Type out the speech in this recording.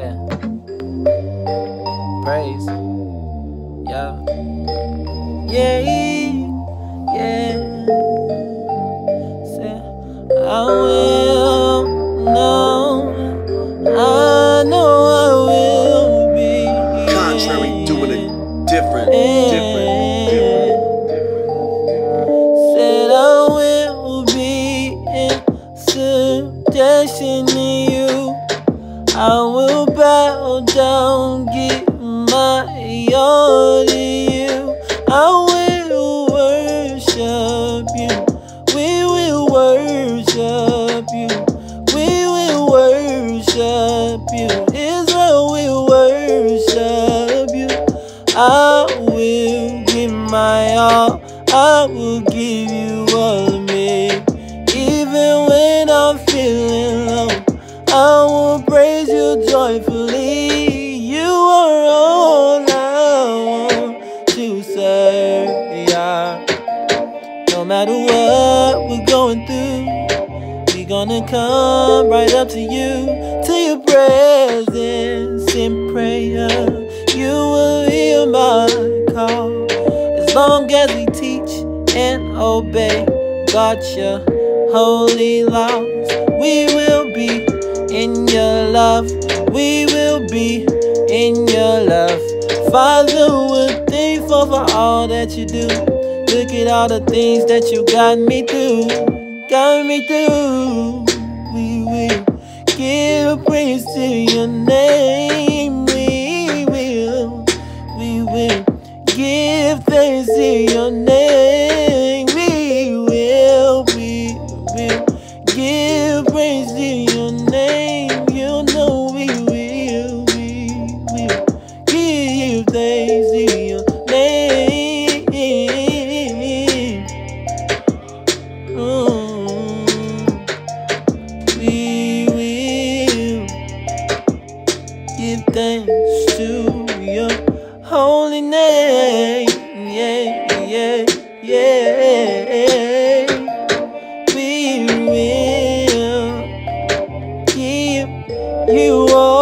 Yeah. Praise. Yeah. Yeah. Yeah. Say, I will know. I know I will be. Contrary, doing it different, different, different. Said I will be in subjection to you. I will down, give my all to you. I will worship you. We will worship you. We will worship you. Israel will worship you. I will give my all. I will give you all of me. Even when I'm feeling low, I will praise you joyfully. Matter what we're going through, we gonna come right up to you, to your presence in prayer. You will hear my call. As long as we teach and obey God's holy laws, we will be in your love. We will be in your love. Father, we're thankful for all that you do. Look at all the things that you got me through. Got me through. We will give praise to your name. We will. We will give thanks to your name. holy name. Yeah, yeah, yeah. We will keep you all.